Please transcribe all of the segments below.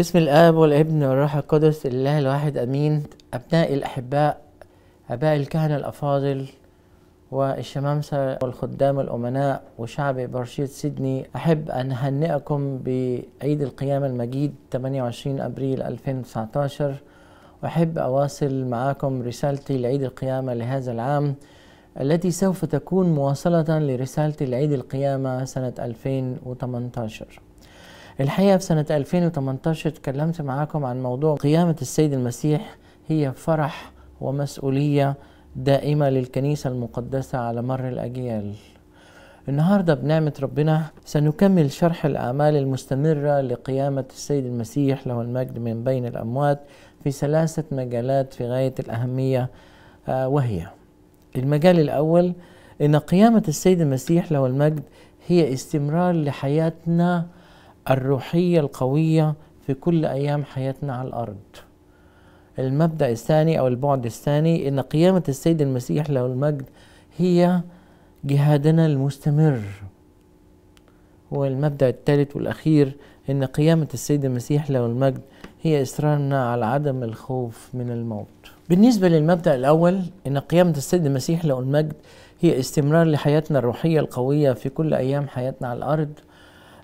باسم الآب والابن والروح القدس الإله الواحد أمين. أبنائي الأحباء آباء الكهنة الأفاضل والشمامسة والخدام الأمناء وشعب برشيد سيدني أحب أن أهنئكم بعيد القيامة المجيد 28 أبريل 2019 وأحب أواصل معكم رسالتي لعيد القيامة لهذا العام التي سوف تكون مواصلة لرسالتي لعيد القيامة سنة 2018 الحقيقة في سنة 2018 تكلمت معاكم عن موضوع قيامة السيد المسيح. هي فرح ومسؤولية دائمة للكنيسة المقدسة على مر الأجيال. النهاردة بنعمة ربنا سنكمل شرح الأعمال المستمرة لقيامة السيد المسيح. له المجد من بين الأموات في ثلاثة مجالات في غاية الأهمية آه وهي المجال الأول إن قيامة السيد المسيح له المجد هي استمرار لحياتنا الروحية القوية في كل أيام حياتنا على الأرض. المبدأ الثاني أو البعد الثاني إن قيامة السيد المسيح له المجد هي جهادنا المستمر. والمبدأ الثالث والأخير إن قيامة السيد المسيح له المجد هي إصرارنا على عدم الخوف من الموت. بالنسبة للمبدأ الأول إن قيامة السيد المسيح له المجد هي استمرار لحياتنا الروحية القوية في كل أيام حياتنا على الأرض.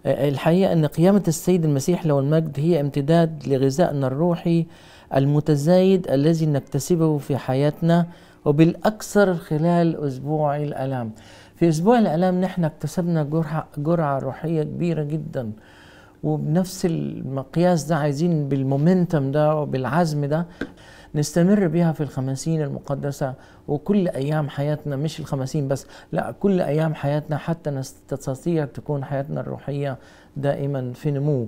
الحقيقة أن قيامة السيد المسيح له المجد هي امتداد لغذائنا الروحي المتزايد الذي نكتسبه في حياتنا وبالأكثر خلال أسبوع الألام. في أسبوع الألام نحن اكتسبنا جرعة, جرعة روحية كبيرة جدا. وبنفس المقياس ده عايزين بالمومنتم ده وبالعزم ده نستمر بها في الخمسين المقدسة وكل أيام حياتنا مش الخمسين بس لا كل أيام حياتنا حتى تستطيع تكون حياتنا الروحية دائما في نمو.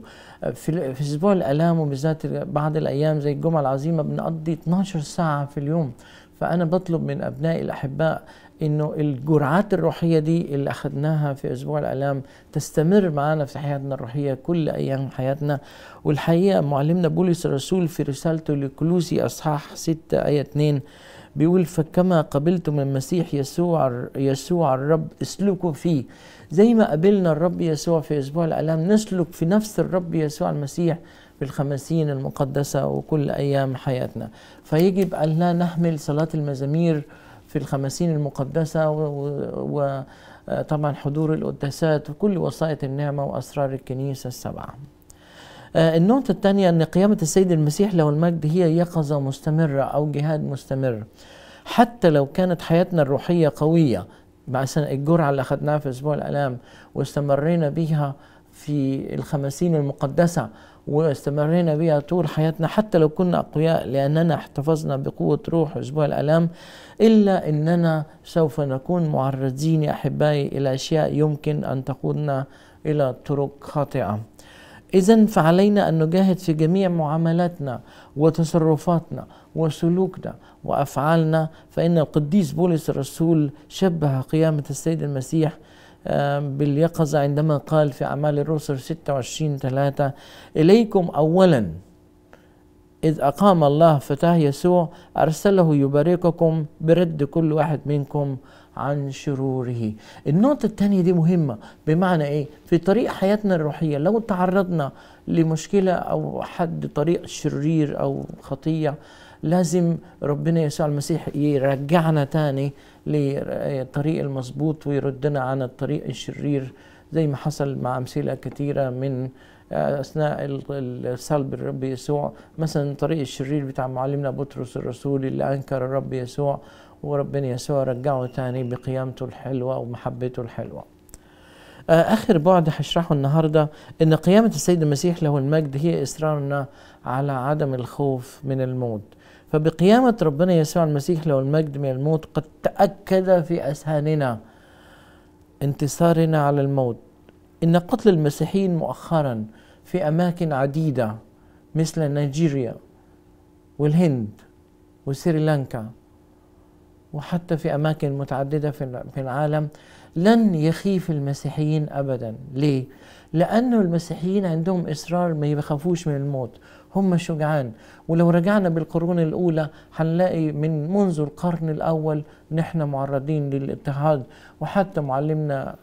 في, في أسبوع الآلام وبالذات بعض الأيام زي الجمعة العظيمة بنقضي 12 ساعة في اليوم. فأنا بطلب من أبنائي الأحباء إنه الجرعات الروحية دي اللي اخذناها في أسبوع الالام تستمر معنا في حياتنا الروحية كل أيام حياتنا. والحقيقة معلمنا بولس الرسول في رسالته لكلوسي أصحاح 6 آية 2 بيقول فكما قبلتم المسيح يسوع يسوع الرب اسلكوا فيه. زي ما قبلنا الرب يسوع في أسبوع الالام نسلك في نفس الرب يسوع المسيح في الخمسين المقدسة وكل أيام حياتنا. فيجب أن لا نحمل صلاة المزامير في الخمسين المقدسة وطبعا حضور القداسات وكل وسائط النعمة وأسرار الكنيسة السبعة. النقطة الثانية أن قيامة السيد المسيح له المجد هي يقظة مستمرة أو جهاد مستمر. حتى لو كانت حياتنا الروحية قوية مثلا الجرعة اللي أخذناها في أسبوع الآلام واستمرينا بها في الخمسين المقدسة واستمرينا بها طول حياتنا حتى لو كنا أقوياء لأننا احتفظنا بقوة روح أسبوع الألام إلا أننا سوف نكون معرضين يا أحبائي إلى أشياء يمكن أن تقودنا إلى طرق خاطئة. إذا فعلينا أن نجاهد في جميع معاملاتنا وتصرفاتنا وسلوكنا وأفعالنا فإن القديس بولس الرسول شبه قيامة السيد المسيح باليقظة عندما قال في أعمال الرسل 26 3 إليكم أولا إذ أقام الله فتاة يسوع أرسله يبارككم برد كل واحد منكم عن شروره. النقطة الثانية دي مهمة بمعنى إيه؟ في طريق حياتنا الروحية لو تعرضنا لمشكلة أو حد طريق شرير أو خطية لازم ربنا يسوع المسيح يرجعنا تاني للطريق المظبوط ويردنا عن الطريق الشرير زي ما حصل مع أمثلة كثيرة من أثناء الصلب الرب يسوع. مثلا الطريق الشرير بتاع معلمنا بطرس الرسول اللي أنكر الرب يسوع وربنا يسوع رجعه تاني بقيامته الحلوة ومحبته الحلوة. آخر بعد هشرحه النهاردة إن قيامة السيد المسيح له المجد هي إصرارنا على عدم الخوف من الموت. فبقيامة ربنا يسوع المسيح له المجد من الموت قد تأكد في أذهاننا انتصارنا على الموت. إن قتل المسيحيين مؤخرا في أماكن عديدة مثل نيجيريا والهند وسريلانكا وحتى في أماكن متعددة في العالم. لن يخيف المسيحيين أبدا. ليه؟ لأنه المسيحيين عندهم إصرار ما يخافوش من الموت. هم شجعان. ولو رجعنا بالقرون الأولى هنلاقي من منذ القرن الأول نحن معرضين للاضطهاد وحتى معلمنا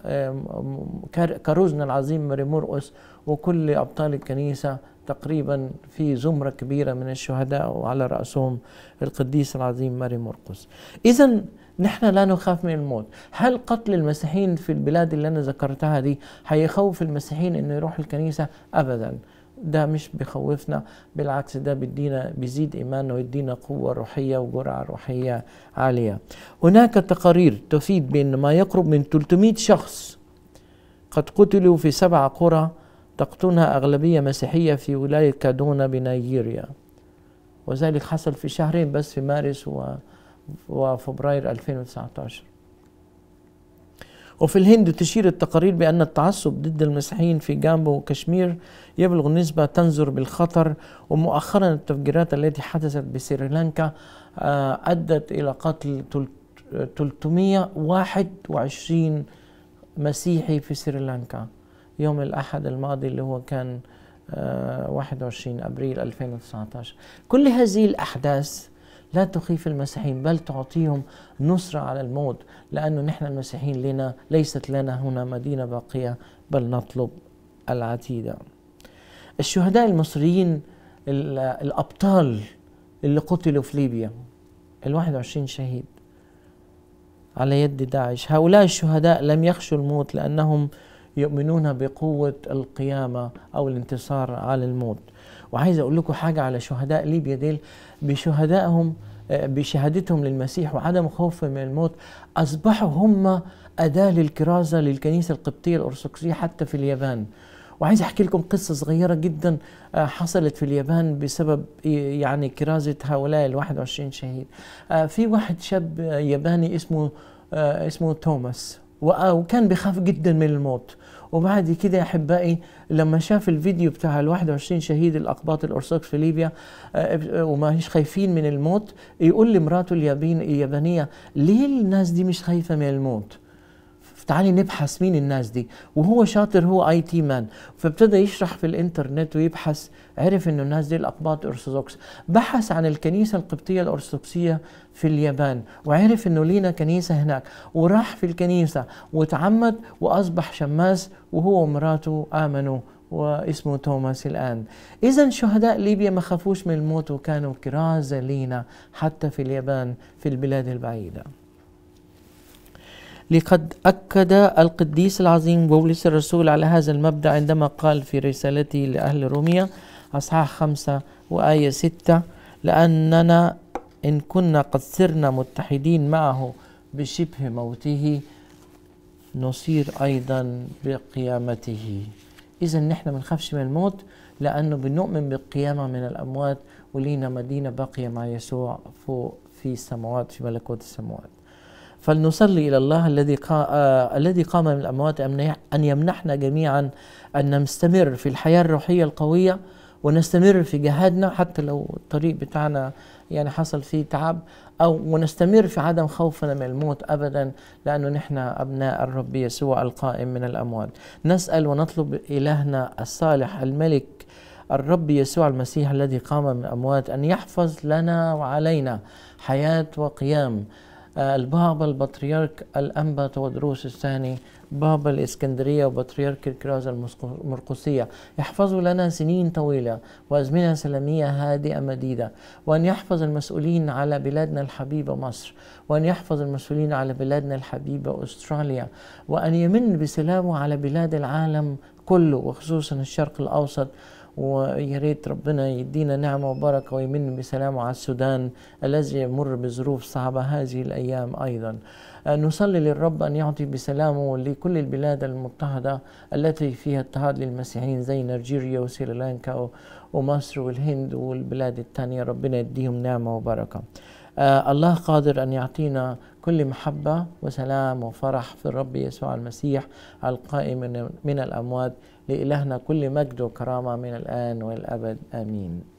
كاروزنا العظيم ماري مرقس وكل أبطال الكنيسة تقريبا في زمرة كبيرة من الشهداء وعلى رأسهم القديس العظيم ماري مرقس. إذا نحن لا نخاف من الموت هل قتل المسيحيين في البلاد اللي أنا ذكرتها دي هيخوف المسيحيين أنه يروحوا الكنيسة أبدا ده مش بيخوفنا بالعكس ده بيدينا بيزيد إيماننا ويدينا قوة روحية وجرعة روحية عالية. هناك تقارير تفيد بأن ما يقرب من 300 شخص قد قتلوا في سبع قرى تقطنها أغلبية مسيحية في ولاية كادونا بنيجيريا. وذلك حصل في شهرين بس في مارس وفبراير 2019. وفي الهند تشير التقارير بأن التعصب ضد المسيحيين في جامبو وكشمير يبلغ نسبة تنذر بالخطر ومؤخرا التفجيرات التي حدثت بسريلانكا آه، أدت إلى قتل 321 مسيحي في سريلانكا يوم الأحد الماضي اللي هو كان 21 آه، أبريل 2019 كل هذه الأحداث لا تخيف المسيحيين بل تعطيهم نصرة على الموت لأنه نحن المسيحيين لنا ليست لنا هنا مدينة باقية بل نطلب العتيد الشهداء المصريين الأبطال اللي قتلوا في ليبيا ال 21 شهيد على يد داعش. هؤلاء الشهداء لم يخشوا الموت لأنهم يؤمنون بقوة القيامة أو الانتصار على الموت. وعايز أقول لكم حاجة على شهداء ليبيا ديل. بشهدائهم آه، بشهادتهم للمسيح وعدم خوفهم من الموت أصبحوا هم أداة للكرازة للكنيسة القبطية الأرثوذكسية حتى في اليابان. وعايز أحكي لكم قصة صغيرة جدا آه، حصلت في اليابان بسبب يعني كرازة هؤلاء ال 21 شهيد. آه، في واحد شاب ياباني اسمه اسمه توماس. وكان بيخاف جدا من الموت وبعد كده يا أحبائي لما شاف الفيديو بتاع ال 21 شهيد الأقباط الارثوذكس في ليبيا آه، وما هيش خايفين من الموت يقول لمراته اليابانية ليه الناس دي مش خايفة من الموت؟ تعالي نبحث مين الناس دي. وهو شاطر هو IT man فابتدى يشرح في الإنترنت ويبحث عرف إنه الناس دي الأقباط أرثوذكس. بحث عن الكنيسة القبطية الأرثوذكسية في اليابان وعرف إنه لينا كنيسة هناك. وراح في الكنيسة وتعمد وأصبح شماس وهو ومراته آمنوا واسمه توماس الآن. إذا شهداء ليبيا ما خافوش من الموت وكانوا كرازة لينا حتى في اليابان في البلاد البعيدة. لقد أكد القديس العظيم بولس الرسول على هذا المبدأ عندما قال في رسالته لأهل روميا أصحاح خمسة وآية ستة لأننا إن كنا قد صرنا متحدين معه بشبه موته نصير أيضا بقيامته. إذا نحن ما نخافش من الموت لأنه بنؤمن بالقيامة من الأموات ولينا مدينة باقية مع يسوع فوق في السماوات في ملكوت السماوات. فلنصلي إلى الله الذي آه الذي قام من الأموات أن يمنحنا جميعا أن نستمر في الحياة الروحية القوية ونستمر في جهادنا حتى لو الطريق بتاعنا يعني حصل فيه تعب أو ونستمر في عدم خوفنا من الموت أبدا لأنه نحن أبناء الرب يسوع القائم من الأموات. نسأل ونطلب إلهنا الصالح الملك الرب يسوع المسيح الذي قام من الأموات أن يحفظ لنا وعلينا حياة وقيام البابا البطريرك الأنبا تودروس الثاني بابا الإسكندرية وبطريرك الكرازة المرقسية. يحفظوا لنا سنين طويلة وأزمنة سلامية هادئة مديدة. وأن يحفظ المسؤولين على بلادنا الحبيبة مصر. وأن يحفظ المسؤولين على بلادنا الحبيبة أستراليا. وأن يمن بسلامه على بلاد العالم كله وخصوصا الشرق الأوسط. ويا ريت ربنا يدينا نعمة وبركة ويمن بسلامه على السودان الذي يمر بظروف صعبة هذه الأيام أيضا. آه، نصلي للرب أن يعطي بسلامه لكل البلاد المضطهدة التي فيها اضطهاد للمسيحيين زي نيجيريا وسريلانكا ومصر والهند والبلاد الثانية ربنا يديهم نعمة وبركة. آه الله قادر أن يعطينا كل محبة وسلام وفرح في الرب يسوع المسيح القائم من الأموات. لإلهنا كل مجد وكرامة من الآن والأبد آمين.